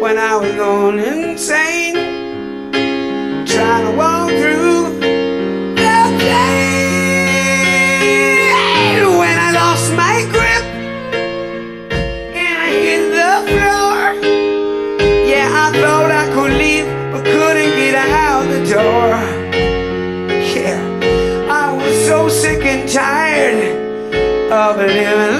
when I was going insane, trying to walk through the pain. When I lost my grip and I hit the floor, yeah, I thought I could leave but couldn't get out the door. Yeah, I was so sick and tired of living.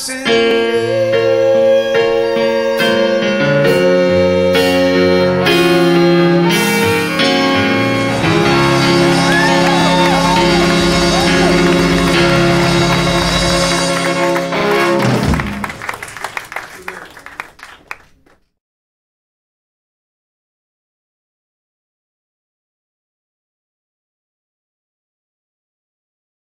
sim